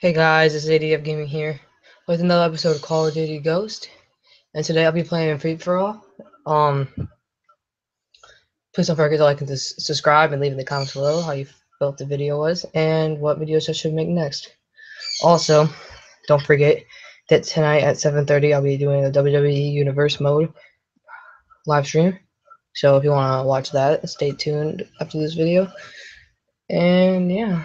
Hey guys, it's ADF Gaming here with another episode of Call of Duty Ghost, and today I'll be playing Free for All. Um, please don't forget to like and subscribe and leave in the comments below how you felt the video was and what videos I should make next. Also, don't forget that tonight at 7:30 I'll be doing a WWE Universe mode live stream. So if you want to watch that, stay tuned after this video. And yeah.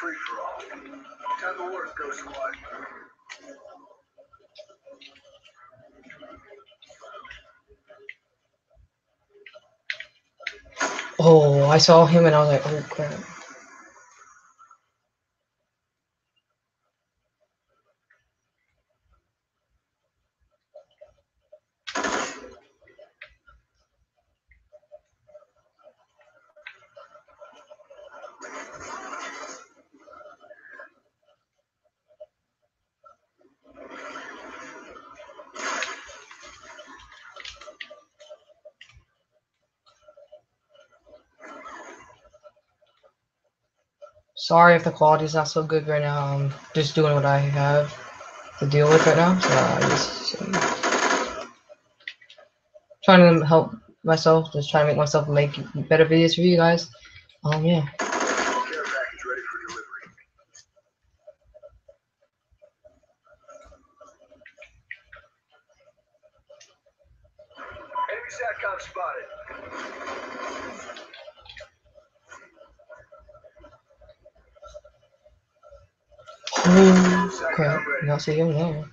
Free for all. Time to work, Ghost Squad. Oh, I saw him and I was like, oh crap. Sorry if the quality's not so good right now. I'm just doing what I have to deal with right now. So I just um, trying to help myself, just trying to make myself make better videos for you guys. Um, yeah. Spotted. Oh crap! Not see him there.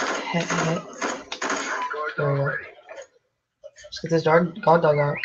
Heck, heck. Guard There we dog go. ready. Let's get this guard, guard dog out.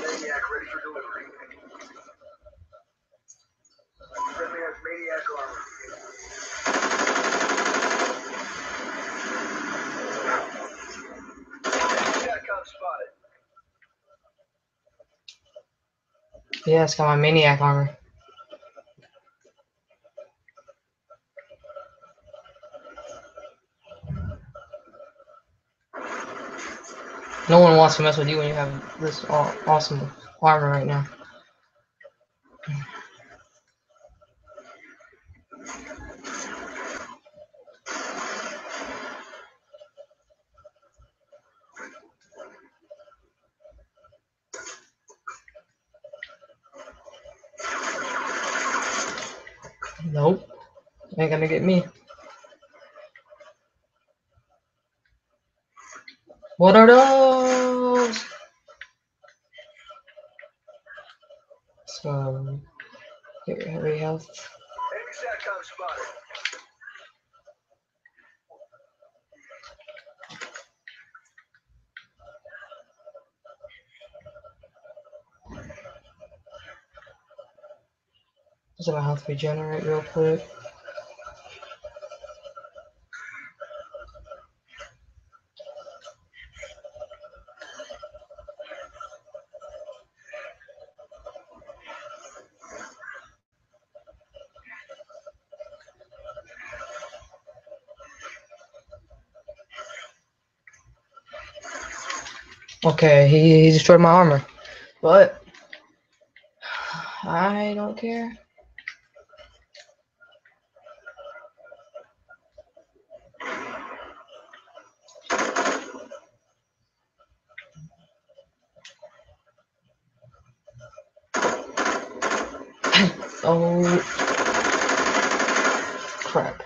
Maniac ready for delivery. Friendly has Maniac armor. SATCOM spotted. Yeah, it's got my maniac armor. No one wants to mess with you when you have this awesome armor right now. Nope. Ain't gonna get me. What are those? So, here, heavy health. SATCOM spotted. Just let my health regenerate real quick. Okay, he, he destroyed my armor. But I don't care. oh crap.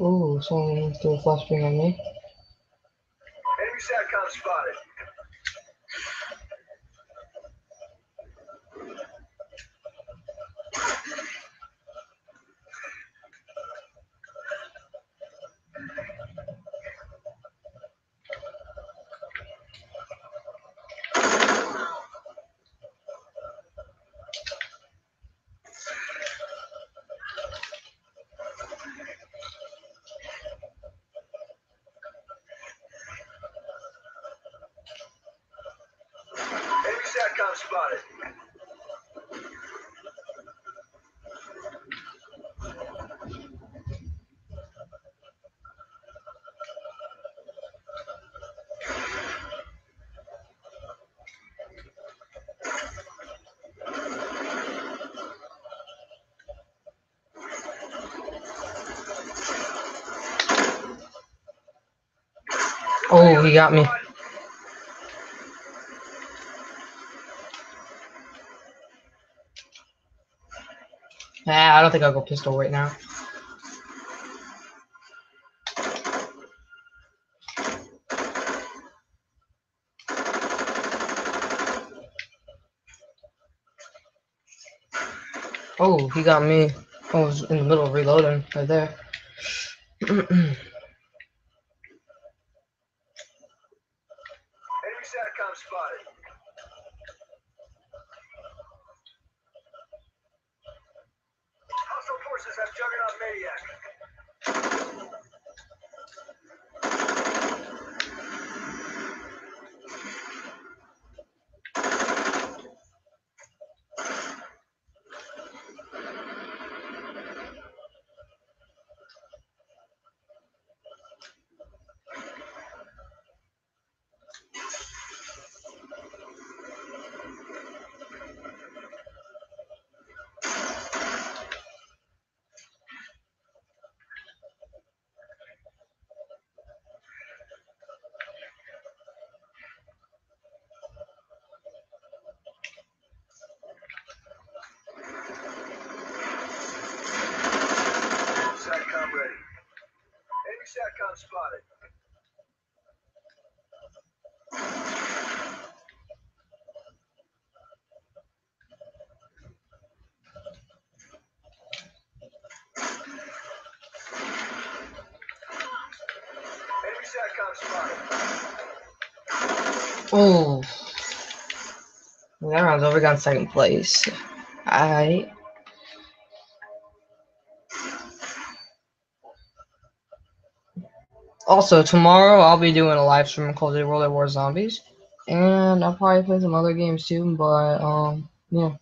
Ooh, someone threw a flashbang on me. Enemy SATCOM spotted. Spotted. Oh, he got me. Nah, I don't think I'll go pistol right now. Oh, he got me. I was in the middle of reloading right there. Enemy SATCOM spotted. Hostile forces have Juggernaut Maniac. SATCOM ready. Enemy SATCOM spotted. Oh. That round's over, got second place. I Also, tomorrow I'll be doing a live stream called the World at War Zombies. And I'll probably play some other games too, but um yeah.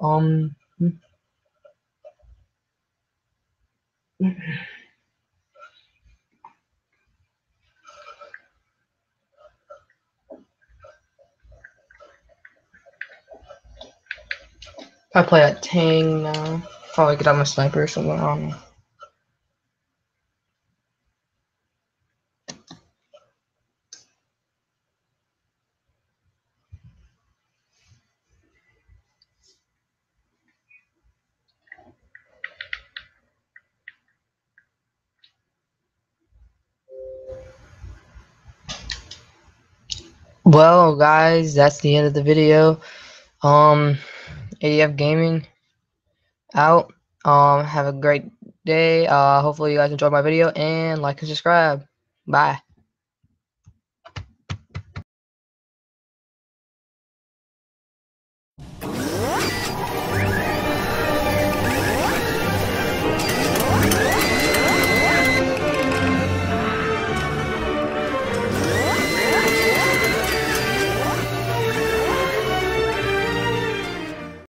Um. I play at Tang now. Probably get out my sniper or something. I don't know. Well, guys, that's the end of the video. Um, ADF Gaming out. Um, have a great day. Uh, hopefully you guys enjoyed my video and like and subscribe. Bye.